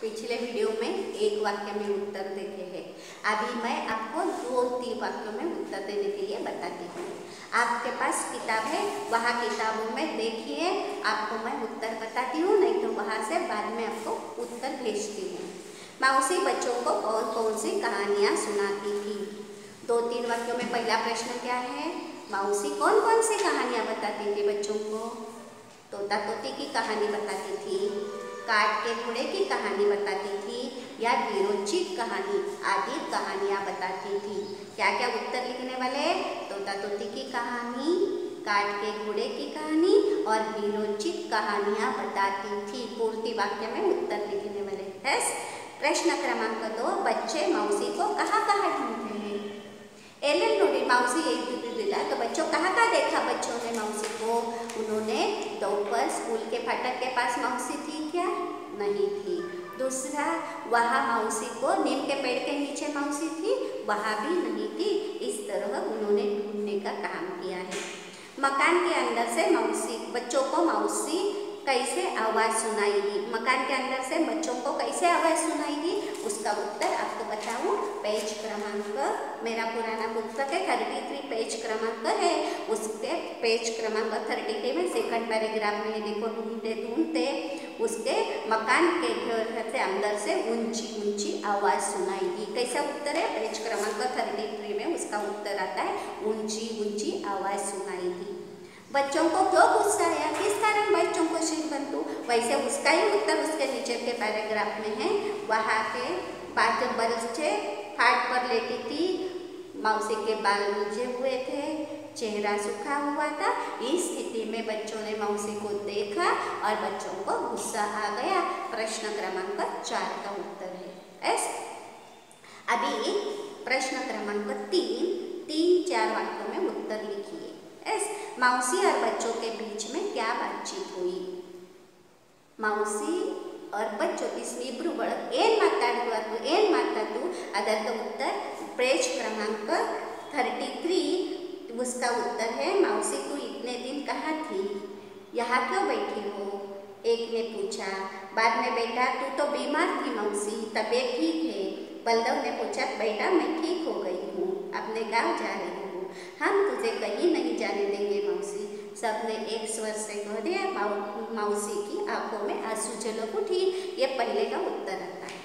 पिछले वीडियो में एक वाक्य में उत्तर देखे हैं। अभी मैं आपको दो तीन वाक्यों में उत्तर देने के लिए बताती हूँ। आपके पास किताब है, वहाँ किताबों में देखिए, आपको मैं उत्तर बताती हूँ, नहीं तो वहाँ से बाद में आपको उत्तर भेजती हूँ। मौसी बच्चों को और कौन सी कहानियाँ सुनाती थी? दो तीन वाक्यों में पहला प्रश्न क्या है? मौसी कौन कौन सी कहानियाँ बताती थी बच्चों को? तोता तोती की कहानी बताती थी। काट के घोड़े की कहानी बताती थी, या वीरोचित कहानी आदि कहानियाँ बताती थी। क्या क्या उत्तर लिखने वाले? तोता तोती की कहानी, काट के घोड़े की कहानी और वीरोचित कहानियाँ बताती थी। पूर्ति वाक्य में उत्तर लिखने वाले यस प्रश्न क्रमांक दो, बच्चे मौसी को कहाँ कहाँ ढूंढते हैं? एल नोडी मौसी एक दूसरे दिला तो बच्चों कहाँ कहाँ देखा बच्चों ने मौसी को? उन्होंने दोपहर स्कूल के फाटक के पास मौसी थी। नहीं थी। दूसरा, वहाँ मौसी को नीम के पेड़ के नीचे मौसी थी, वहाँ भी नहीं थी। इस तरह उन्होंने ढूँढने का काम किया है। मकान के अंदर से मौसी बच्चों को मौसी कैसे आवाज़ सुनाई दी मकान के अंदर से बच्चों को कैसे आवाज़ सुनाई दी उसका उत्तर आपको बताऊँ। पेज क्रमांक, मेरा पुराना पुस्तक है थर्टी थ्री पेज क्रमांक है। उसके पेज क्रमांक थर्टी थ्री में सेकंड पैराग्राफ में देखो, ढूंढते ढूंढते। उसके मकान के घर से अंदर से ऊँची ऊँची आवाज़ सुनाई दी। कैसा उत्तर है? पेज क्रमांक थर्टी थ्री में उसका उत्तर आता है, ऊँची ऊँची आवाज़ सुनाई दी। बच्चों को क्यों गुस्सा आया? किस कारण बच्चों को सिर बंतु वैसे उसका ही उत्तर उसके नीचे के पैराग्राफ में है। वहाँ के पाँच बच्चे फाट पर लेटी थी मौसी के बाल नीचे हुए थे। चेहरा सूखा हुआ था इस स्थिति में बच्चों ने मौसी को देखा और बच्चों को गुस्सा आ गया प्रश्न क्रमांक चार का उत्तर है एस अभी प्रश्न क्रमांक तीन तीन चार वाक्यों में उत्तर लिखिए एस मौसी और बच्चों के बीच में क्या बातचीत हुई ಮೌಸಿ और बच्चों इसमें ಇಬ್ಬರು ಒಳಗೆ ಏನು ಮಾತಾಡಿದ್ರು ಅಥವಾ ಏನು ಮಾತಾಡಿದ್ರು ಅದರ उत्तर पेज क्रमांक थर्टी थ्री उसका उत्तर है मौसी तू इतने दिन कहाँ थी? यहाँ क्यों बैठी हो? एक ने पूछा। बाद में बेटा, तू तो बीमार थी मौसी तबीयत ठीक है? बलदेव ने पूछा। बेटा, मैं ठीक हो गई हूँ, अपने गाँव जा रही हूँ। हम तुझे कहीं नहीं जाने देंगे मौसी सबने एक स्वर से कह दिया। मौसी की आँखों में आँसू झलक उठी ये पहले का उत्तर आता है।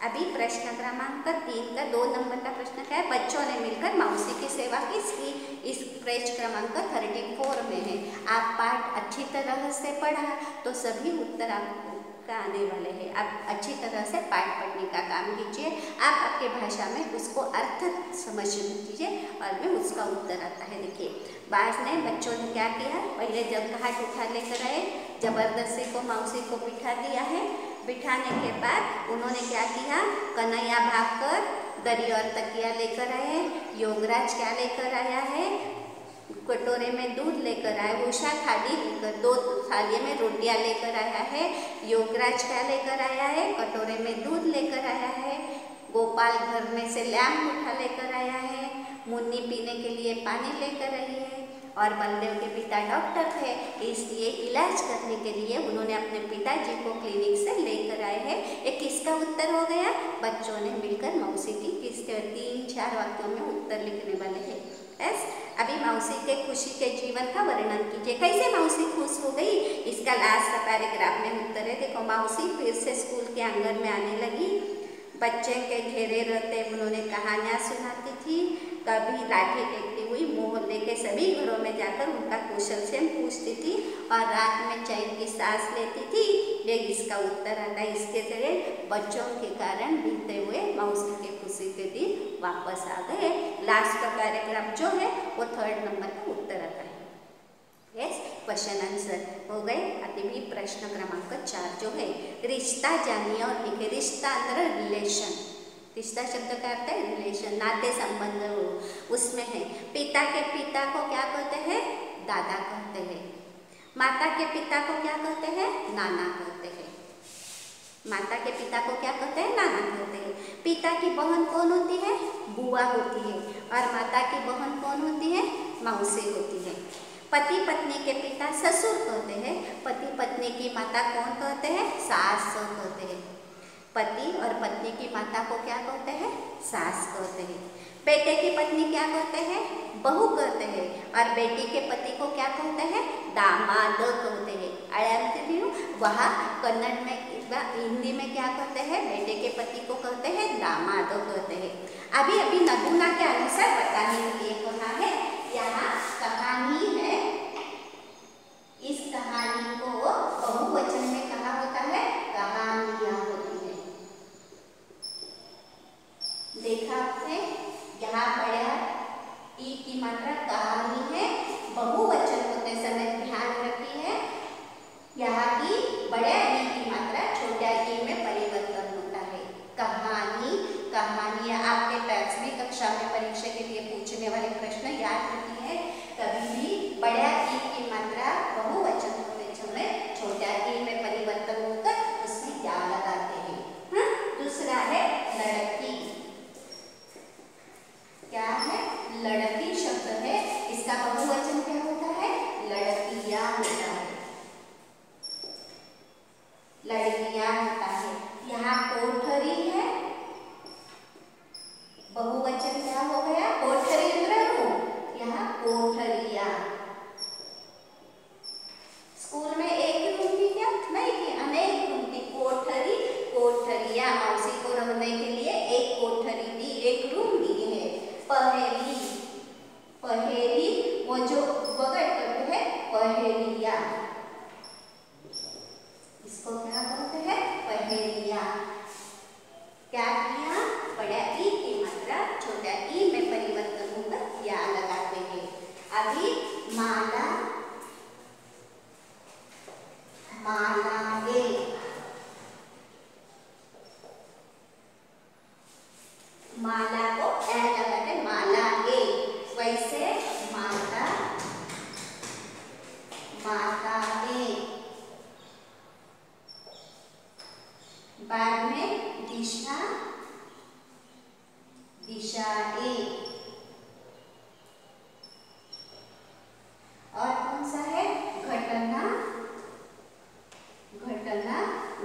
अभी प्रश्न क्रमांक तीन का दो नंबर का प्रश्न क्या है? बच्चों ने मिलकर मौसी की सेवा किसकी इस प्रश्न क्रमांक थर्टी फोर में है। आप पाठ अच्छी तरह से पढ़ा तो सभी उत्तर आपको आने वाले हैं। आप अच्छी तरह से पाठ पढ़ने का काम कीजिए। आप आपके भाषा में उसको अर्थ समझ लीजिए और में उसका उत्तर आता है। देखिए बाज ने बच्चों ने क्या किया? पहले जब घाट उठा लेकर आए, ज़बरदस्ती को मौसी को बिठा दिया है। बिठाने के बाद उन्होंने क्या किया? कन्हैया भागकर दरी और तकिया लेकर आए, योगराज क्या लेकर आया है? कटोरे में दूध लेकर आए, उषा थाली दो थाली में रोटियाँ लेकर आया है, योगराज क्या लेकर आया है? कटोरे में दूध लेकर आया है, गोपाल घर में से लैम्प उठा लेकर आया है, मुन्नी पीने के लिए पानी लेकर आई है। और बलदेव के पिता डॉक्टर थे, इसलिए इलाज करने के लिए उन्होंने अपने पिताजी को क्लिनिक से लेकर आए हैं। ये किसका उत्तर हो गया? बच्चों ने मिलकर मौसी की किस तीन चार वाक्यों में उत्तर लिखने वाले हैं। एस अभी मौसी के खुशी के जीवन का वर्णन कीजिए। कैसे मौसी खुश हो गई? इसका लास्ट पैराग्राफ में उत्तर है। देखो, मौसी फिर से स्कूल के आँगन में आने लगी। बच्चे के घेरे रहते, उन्होंने कहानियाँ सुनाती थी। कभी लाठी टेकती हुई मोहल्ले के सभी घरों में जाकर उनका कुशल से पूछती थी और रात में चैन की सांस लेती थी। ये इसका उत्तर आता है इसके ज़रिए बच्चों के कारण बीतते हुए मौसी के खुशी के दिन वापस आ गए। लास्ट का पैराग्राफ जो है, वो थर्ड नंबर का उत्तर आता है। यस क्वेश्चन आंसर हो गए। अति भी प्रश्न क्रमांक चार जो है, रिश्ता जानिए और लिखे। रिश्ता रिलेशन रिश्ता शब्द का अर्थ है रिलेशन नाते संबंध है। पिता के पिता को क्या कहते हैं? दादा कहते हैं। माता के पिता को क्या कहते हैं? नाना कहते हैं। माता के पिता को क्या कहते हैं? नाना कहते हैं। पिता की बहन कौन होती है? बुआ होती है। और माता की बहन कौन होती है? मौसी होती है। पति पत्नी के पिता ससुर कहते हैं। पति पत्नी की माता कौन कहते हैं? सास कहते हैं। पति और पत्नी की माता को क्या कहते हैं? सास कहते हैं। बेटे की पत्नी क्या कहते हैं? बहू कहते हैं। और बेटी के पति को क्या कहते हैं? दामाद कहते हैं। आया वहाँ कन्नड़ में हिंदी में क्या कहते हैं? बेटे के पति को कहते हैं दामाद कहते हैं। अभी अभी नगुना के अनुसार बताने के लिए कहा है यहाँ कहानी है इस कहानी को बहुवचन में कहा होता है कहानियाँ होती है देखा आपने यहाँ पढ़ा ई की मात्रा कहानी है बहुवचन होते समय ध्यान रखिए यहाँ की बड़े ई की मात्रा छोटा ई में परिवर्तन होता है कहानी कहानियाँ आपके टैक्स में कक्षा में परीक्षा के लिए पूछने वाले प्रश्न याद रखिए कभी भी बड़ा ई की मात्रा बहुवचन होते समय छोटा ई में परिवर्तन होकर उसमें क्या लगाते हैं हाँ? दूसरा है लड़की क्या है लड़की शब्द है इसका बहुवचन क्या होता है लड़कियाँ होता है लड़कियाँ होता है यहाँ कोठरी है बहुवचन क्या हो गया कोठरी यहाँ कोठरिया स्कूल में एक रूम थी क्या नहीं थी अनेक रूम थी कोठरी कोठरिया मौसी को रहने के लिए एक कोठरी दी एक रूम दी है पहेली। पहेली, वो जो बगड़ करते हैं, पहेलिया। इसको क्या बोलते हैं? पहेलिया। क्या किया? बड़ा ई की मात्रा, छोटा ई में परिवर्तन होकर या लगाते हैं। अभी माला माला माला को ए लगाते माला ए वैसे माता माता ए बाद में दिशा दिशा ए। और कौन सा है? घटना घटना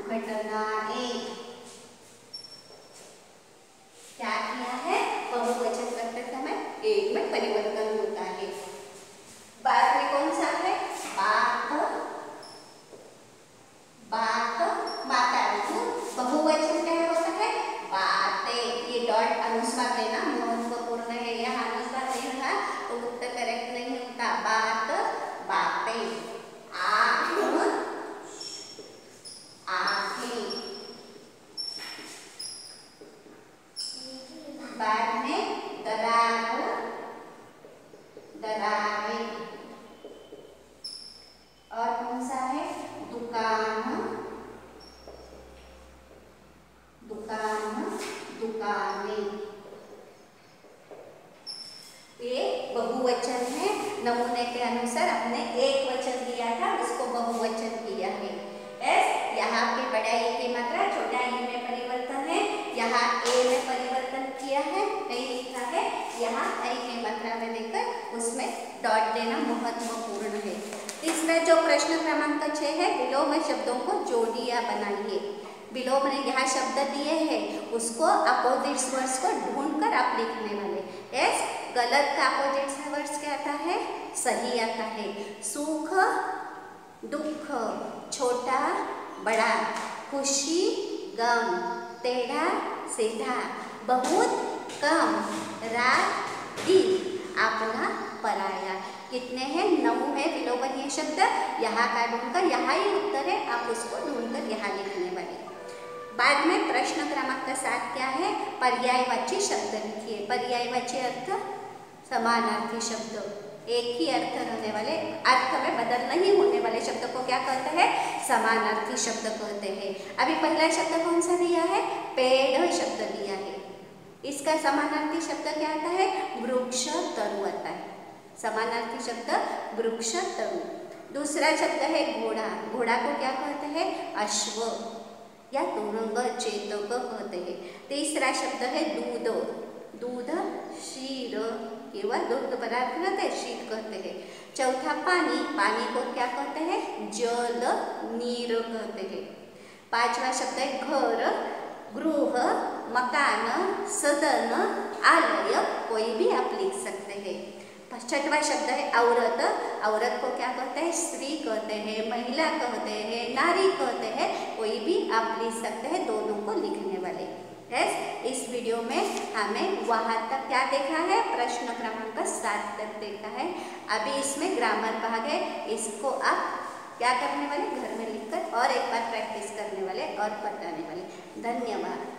घटना ए। क्या किया है? बहुवचन करते समय एक में परिवर्तन होता है बाद में कौन सा है बात बात माता बहुवचन क्या होता है बातें ये डॉट अनुस्वार लेना महत्वपूर्ण है यहाँ अनुस्वार नहीं रहा तो उत्तर करेक्ट नहीं होता बात बातें आँख आँखें बाद में दरार दरारें और कौन सा है दुकान दुकान दुकानें ये बहुवचन है नमूने के अनुसार हमने एक वचन दिया था उसको बहुवचन किया है एस यहाँ पे बड़ा ई की मात्रा छोटा ई में परिवर्तन है यहाँ ए में परिवर्तन किया है नहीं लिखा है यहाँ आई की मात्रा में देकर उसमें डॉट देना महत्वपूर्ण है तीसरा जो प्रश्न क्रमांक छः है विलोम शब्दों को जोड़िया बनाइए। विलोम ने यहाँ शब्द दिए हैं, उसको अपोजिट वर्ड्स को ढूंढकर आप लिखने वाले। यस, गलत का अपोजिट वर्ड्स क्या आता है? सही आता है। सुख, दुख, छोटा, बड़ा, खुशी, गम, टेढ़ा, सीधा, बहुत, कम, रात, दिन, अपना पराया। कितने हैं? नौ है विलोपनीय शब्द। यहाँ का ढूंढकर, यहाँ ही उत्तर है। आप उसको ढूंढकर यहाँ लिखने वाले। बाद में प्रश्न क्रमांक सात क्या है? पर्यायवाची शब्द लिखिए। पर्यायवाची अर्थ, समानार्थी शब्द। एक ही अर्थ रहने वाले, अर्थ में बदल नहीं होने वाले शब्द को क्या कहते हैं? समानार्थी शब्द कहते हैं। अभी पहला शब्द कौन सा दिया है? पेड़ शब्द दिया है। इसका समानार्थी शब्द क्या आता है? वृक्ष तरु आता है समानार्थी शब्द वृक्ष तरु दूसरा शब्द है घोड़ा। घोड़ा को क्या कहते हैं? अश्व। या तुरंग चेतक कहते हैं। तीसरा शब्द है दूध। दूध, शीर, केवल दुग्ध पदार्थ रहते हैं शीत कहते हैं। चौथा पानी। पानी को क्या कहते हैं? जल, नीर कहते हैं। पांचवा शब्द है घर। गृह, मकान, सदन, आलय, कोई भी आप लिख सकते हैं। छठवा शब्द है, औरत। औरत को क्या कहते हैं? स्त्री कहते हैं, महिला कहते हैं, नारी कहते हैं, कोई भी आप लिख सकते हैं दोनों को लिखने वाले। यस इस वीडियो में हमें वहाँ तक क्या देखा है? प्रश्न क्रमांक सात तक देखा है। अभी इसमें ग्रामर भाग है, इसको आप क्या करने वाले? घर में लिखकर और एक बार प्रैक्टिस करने वाले और बताने वाले। धन्यवाद।